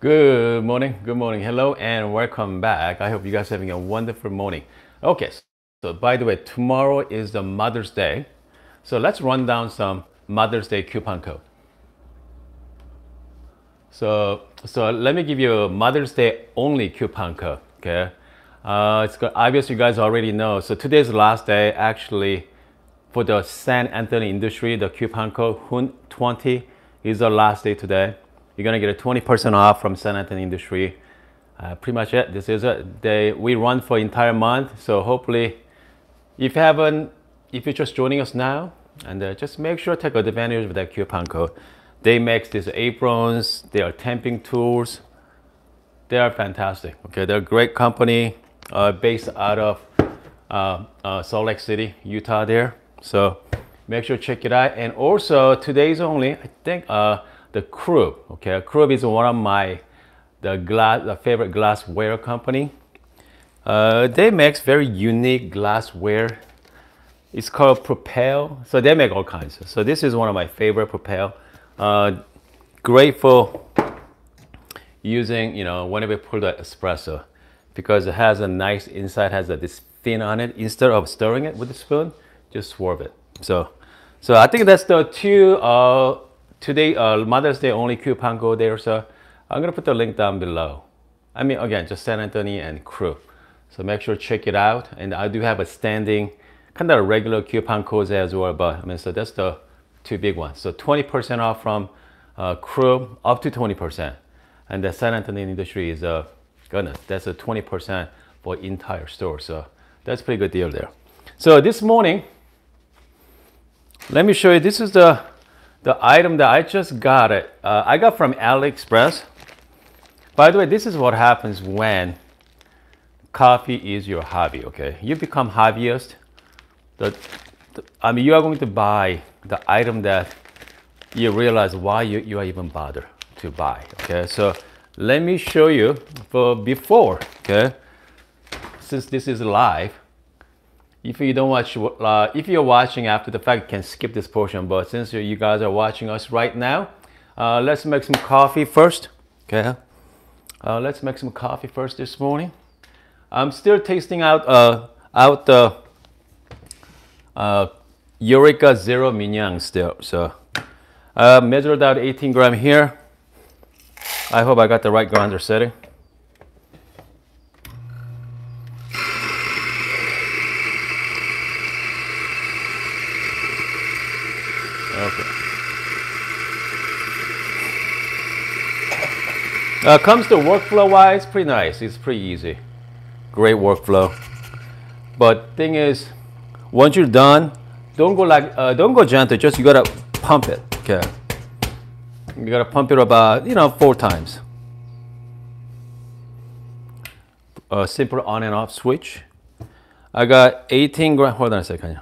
Good morning, good morning, hello, and welcome back. I hope you guys are having a wonderful morning. Okay, so by the way, tomorrow is the Mother's Day. So let's run down some Mother's Day coupon code. So, so let me give you a Mother's Day only coupon code, okay? Uh, it's obvious you guys already know. So today's the last day actually for the Saint Anthony industry, the coupon code HOON20 is the last day today. You're gonna get a 20% off from Saint Anthony Industry. Uh, pretty much it. This is it. They, we run for entire month, so hopefully, if you haven't, if you're just joining us now, and uh, just make sure to take advantage of that coupon code. They make these aprons. They are tamping tools. They are fantastic. Okay, they're a great company uh, based out of uh, uh, Salt Lake City, Utah. There, so make sure to check it out. And also today's only, I think. Uh, the Kruve. Okay, Kruve is one of my the glass the favorite glassware company. Uh, they make very unique glassware. It's called Propel. So they make all kinds. So this is one of my favorite Propel. Uh, great for using, you know, whenever you pull the espresso because it has a nice inside, has a, this thin on it. Instead of stirring it with a spoon, just swerve it. So, so I think that's the two uh, today uh, Mother's Day only coupon code there, so I'm gonna put the link down below. I mean, again, just Saint Anthony and Kruve. So make sure to check it out. And I do have a standing, kind of a regular coupon codes as well, but I mean, so that's the two big ones. So 20% off from uh, Kruve, up to 20%. And the Saint Anthony industry is, uh, goodness, that's a 20% for entire store. So that's pretty good deal there. So this morning, let me show you, this is the the item that I just got it, uh, I got from AliExpress. By the way, this is what happens when coffee is your hobby, okay? You become hobbyist. The, the, I mean, you are going to buy the item that you realize why you, you are even bother to buy, okay? So let me show you for before, okay? Since this is live, if you don't watch, uh, if you're watching after the fact, you can skip this portion. But since you guys are watching us right now, uh, let's make some coffee first. Okay, uh, let's make some coffee first this morning. I'm still tasting out uh, out the uh, Eureka Zero Mignon still. So uh, measured out 18 gram here. I hope I got the right grinder setting. Uh, comes to workflow wise, pretty nice. It's pretty easy. Great workflow. But thing is, once you're done, don't go like uh, don't go gentle. Just you gotta pump it. Okay. You gotta pump it about you know four times. A simple on and off switch. I got 18 gram. Hold on a second.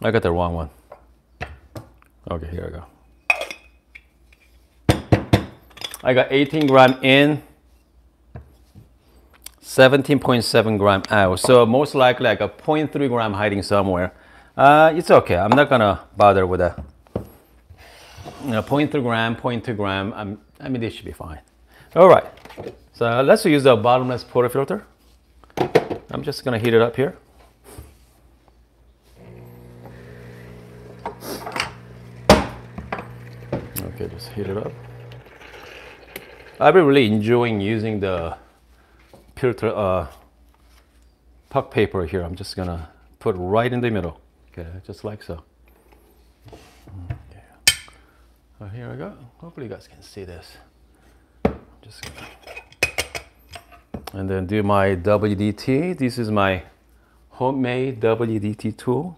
I got the wrong one. Okay, here I go. I got 18 gram in, 17.7 gram out. So most likely I got 0.3 gram hiding somewhere. Uh, it's okay. I'm not gonna bother with that. You know, 0.3 gram, 0.2 gram. I'm, I mean, this should be fine. All right. So let's use the bottomless portafilter. I'm just gonna heat it up here. Okay, just heat it up. I've been really enjoying using the filter uh, puck paper here. I'm just gonna put right in the middle. Okay, just like so. So here we go. Hopefully you guys can see this. Just gonna and then do my WDT. This is my homemade WDT tool.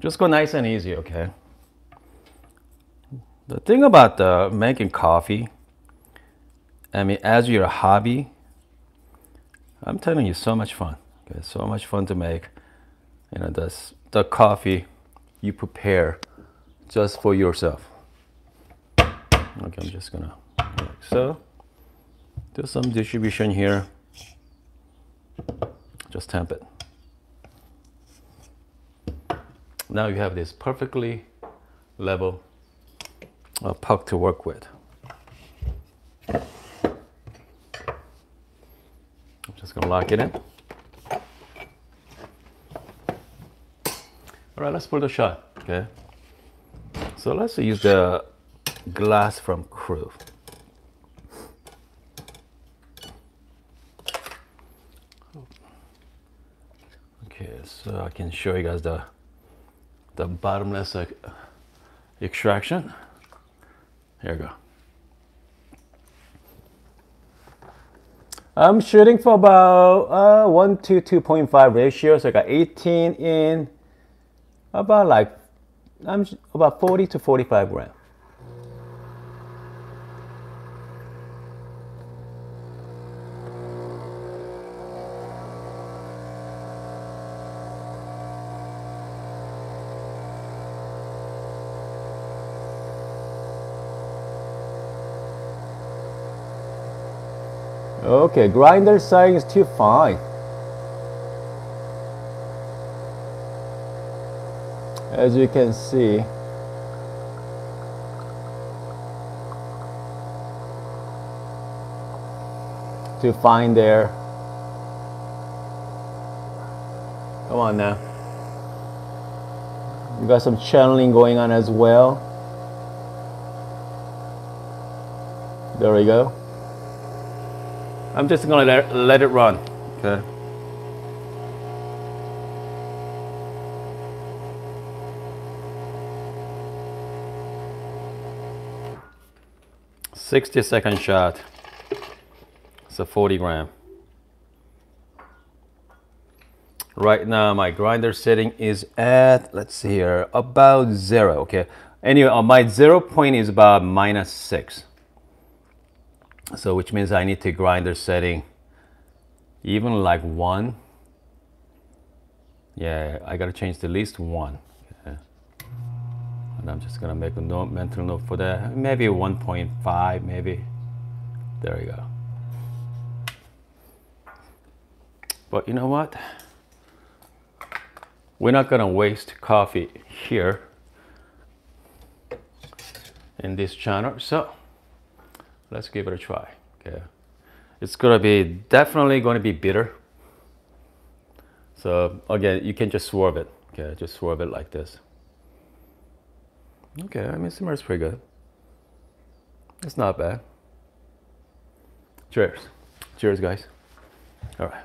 Just go nice and easy, okay? The thing about uh, making coffee, I mean, as your hobby, I'm telling you, so much fun. Okay, so much fun to make. You know, this the coffee you prepare just for yourself. Okay, I'm just gonna like so. Do some distribution here. Just tamp it. Now you have this perfectly level a puck to work with. I'm just gonna lock it in. All right, let's pull the shot, okay? So let's use the glass from Kruve. Okay, so I can show you guys the the bottomless extraction. Here we go. I'm shooting for about uh, 1 to 2.5 ratio, so I got 18 in, about like, I'm about 40 to 45 grams. Okay, grinder size is too fine. As you can see, to find there. Come on now. You got some channeling going on as well. There we go. I'm just gonna let, let it run. Okay. Sixty second shot. It's a 40 gram. Right now my grinder setting is at, let's see here, about zero, okay? Anyway, uh, my zero point is about minus six. So which means I need to grind grinder setting even like one. Yeah, I gotta change the least one. Okay. And I'm just gonna make a note, mental note for that. Maybe 1.5, maybe. There we go. But you know what? We're not gonna waste coffee here in this channel. So let's give it a try. Okay, it's gonna be definitely gonna be bitter. So again, you can just swerve it. Okay, just swerve it like this. Okay, I mean, smells pretty good. It's not bad. Cheers. Cheers, guys. All right.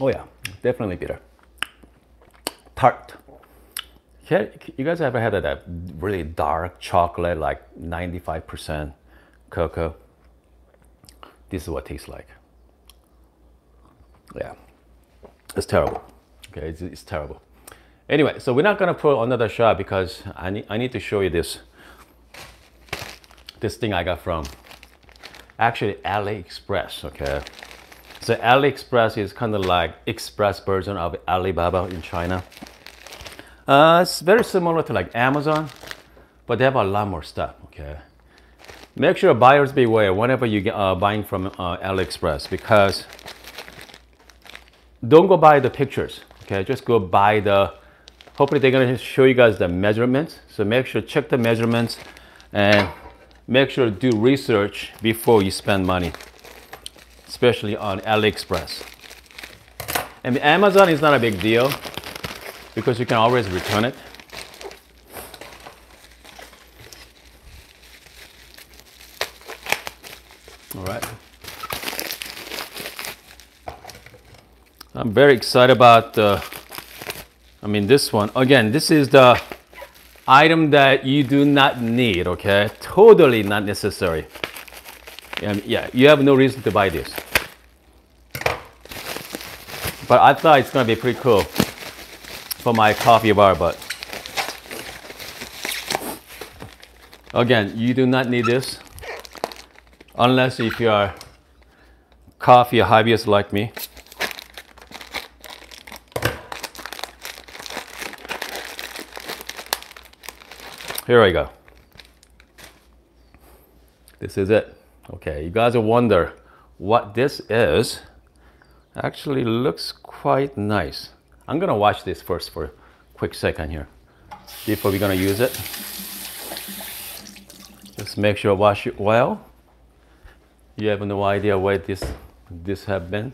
Oh yeah, definitely bitter. Tart. You guys ever had that really dark chocolate, like 95% cocoa? This is what it tastes like. Yeah, it's terrible. Okay, it's, it's terrible. Anyway, so we're not gonna put another shot because I need, I need to show you this this thing I got from actually AliExpress, okay? So AliExpress is kind of like express version of Alibaba in China. Uh, it's very similar to like Amazon, but they have a lot more stuff, okay? Make sure buyers beware whenever you get uh, buying from uh, AliExpress because don't go buy the pictures, okay? Just go buy the, hopefully they're gonna show you guys the measurements. So make sure check the measurements and make sure do research before you spend money, especially on AliExpress. And Amazon is not a big deal because you can always return it. All right. I'm very excited about the, I mean, this one. Again, this is the item that you do not need, okay? Totally not necessary. And yeah, you have no reason to buy this. But I thought it's gonna be pretty cool for my coffee bar, but again, you do not need this unless if you are coffee hobbyist like me. Here I go. This is it. Okay, you guys will wonder what this is. Actually looks quite nice. I'm gonna watch this first for a quick second here. before we're gonna use it. Just make sure wash it well. You have no idea where this this have been.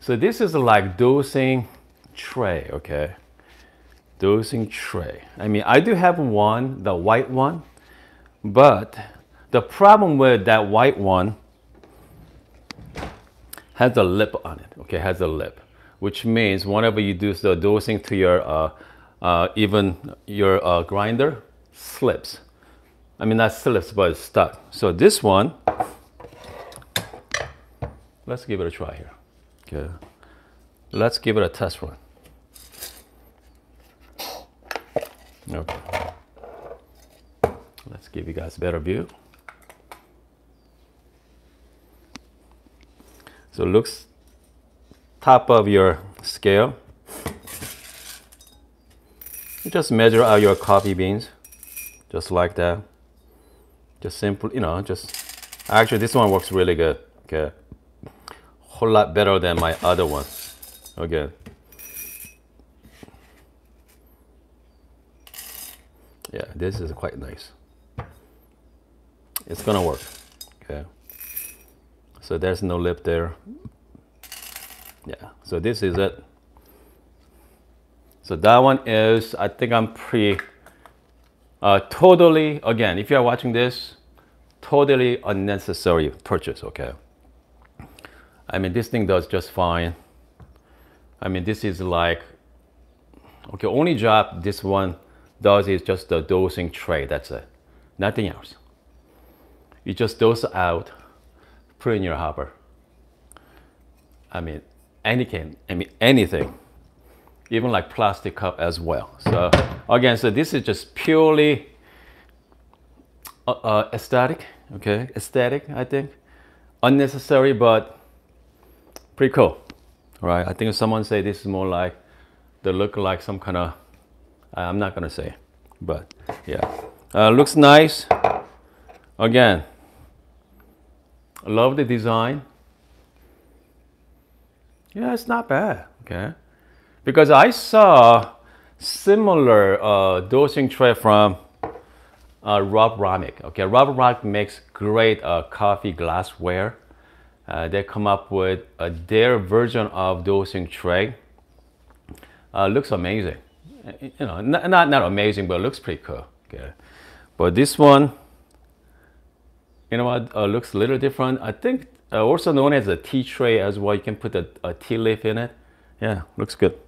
So this is like dosing tray, okay? Dosing tray. I mean, I do have one, the white one, but the problem with that white one has a lip on it, okay, has a lip, which means whenever you do the dosing to your, uh, uh, even your uh, grinder, slips. I mean, not slips, but it's stuck. So this one, let's give it a try here. Okay. Let's give it a test run. Okay. Let's give you guys a better view. So looks top of your scale. Just measure out your coffee beans, just like that. Just simple, you know, just, actually this one works really good, okay. Whole lot better than my other one, okay. Yeah, this is quite nice. It's gonna work, okay. So there's no lip there. Yeah, so this is it. So that one is, I think I'm pretty, uh, totally, again, if you are watching this, totally unnecessary purchase, okay? I mean, this thing does just fine. I mean, this is like, okay, only job this one does is just the dosing tray, that's it. Nothing else. You just dose out, put in your hopper. I mean, anything, I mean, anything even like plastic cup as well. So again, so this is just purely uh, uh, aesthetic, okay, aesthetic, I think. Unnecessary, but pretty cool, right? I think if someone say this is more like, they look like some kind of, I'm not gonna say, but yeah. Uh, looks nice. Again, love the design. Yeah, it's not bad, okay because I saw similar uh, dosing tray from uh, Rob Romick. Okay, Rob Romick makes great uh, coffee glassware. Uh, they come up with uh, their version of dosing tray. Uh, looks amazing. You know, not, not, not amazing, but looks pretty cool. Okay, but this one, you know what, looks a little different. I think also known as a tea tray as well. You can put a, a tea leaf in it yeah, looks good.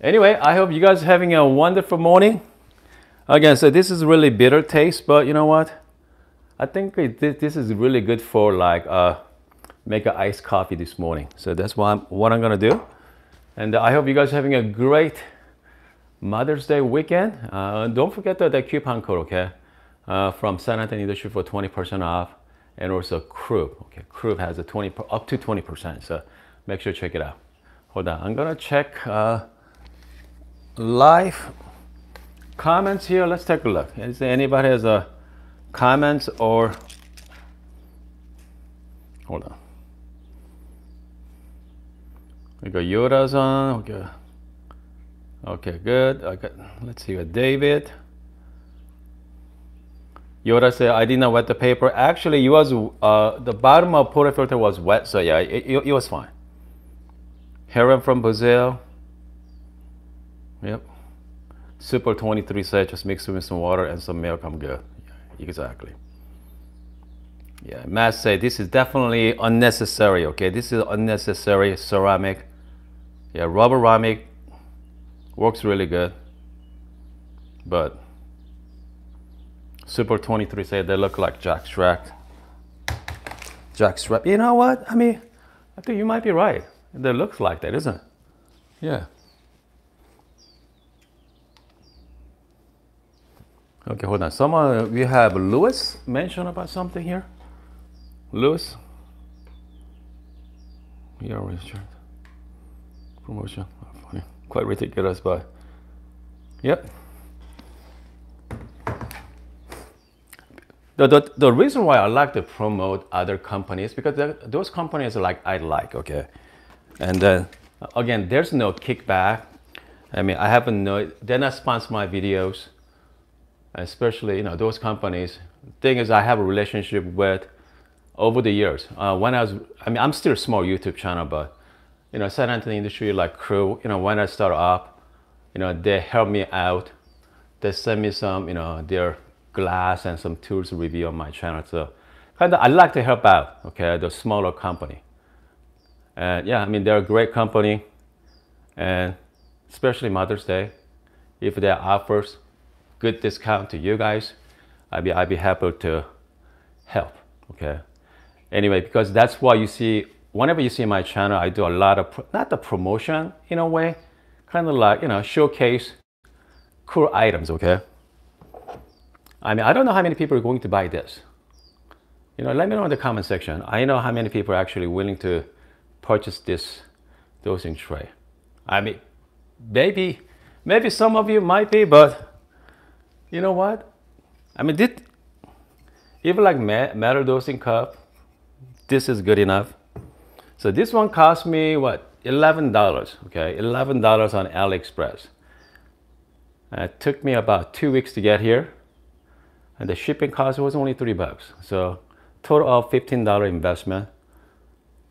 Anyway, I hope you guys are having a wonderful morning. Again, so this is really bitter taste, but you know what? I think this is really good for like uh, make an iced coffee this morning. So that's what I'm, what I'm gonna do. And I hope you guys are having a great Mother's Day weekend. Uh, don't forget the, the coupon code, okay? Uh, from Saint Anthony Industry for 20% off and also Kruve. Okay, Kruve has a 20 up to 20%. So make sure to check it out. Hold on, I'm gonna check uh, live comments here. Let's take a look. Is anybody has a comments or hold on. We got Yoda's on. Okay. Okay, good. Okay, let's see what David. Yoda said, I say I did not wet the paper. Actually, it was, uh, the bottom of portafilter was wet, so yeah, it, it, it was fine. Heron from Brazil. Yep. Super 23 said just mix it with some water and some milk. I'm good. Yeah, exactly. Yeah, Matt said this is definitely unnecessary. Okay, this is unnecessary ceramic. Yeah, rubber ceramic works really good, but Super 23 say they look like jack strap. Jack strap. You know what? I mean, I think you might be right. That looks like that, isn't it? Yeah. Okay, hold on. Someone, we have Lewis mention about something here. Lewis? Yeah, Richard. Promotion. Oh, funny. Quite ridiculous, but yep. The, the, the reason why I like to promote other companies because those companies are like I like, okay? And then again, there's no kickback. I mean, I haven't no, they're not sponsor my videos, especially you know those companies. Thing is, I have a relationship with over the years. Uh, when I was, I mean, I'm still a small YouTube channel, but you know, Saint Anthony industry like Kruve, you know, when I start up, you know, they help me out. They send me some, you know, their glass and some tools review on my channel. So kind of, I like to help out, okay, the smaller company. And yeah, I mean, they're a great company and especially Mother's Day, if they offers good discount to you guys, I'd be, I'd be happy to help, okay? Anyway, because that's why you see, whenever you see my channel, I do a lot of, not the promotion in a way, kind of like, you know, showcase cool items, okay? I mean, I don't know how many people are going to buy this. You know, let me know in the comment section. I know how many people are actually willing to purchase this dosing tray. I mean, maybe, maybe some of you might be, but you know what? I mean, did even like metal dosing cup, this is good enough. So this one cost me what? $11, okay? $11 on AliExpress. And it took me about two weeks to get here. And the shipping cost was only three bucks. So total of $15 investment.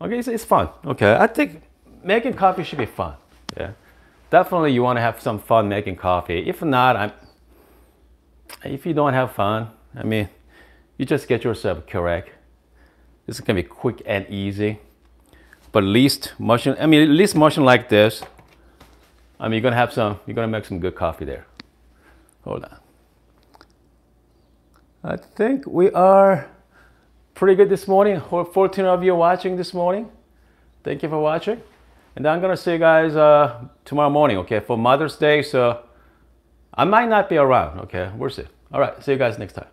Okay, it's, it's fun. Okay, I think making coffee should be fun. Yeah, definitely you want to have some fun making coffee. If not, I'm, if you don't have fun, I mean, you just get yourself correct. This is gonna be quick and easy. But least motion, I mean, least motion like this, I mean, you're gonna have some, you're gonna make some good coffee there. Hold on. I think we are pretty good this morning. 14 of you watching this morning. Thank you for watching. And I'm gonna see you guys uh, tomorrow morning, okay, for Mother's Day. So I might not be around, okay? We'll see. All right, see you guys next time.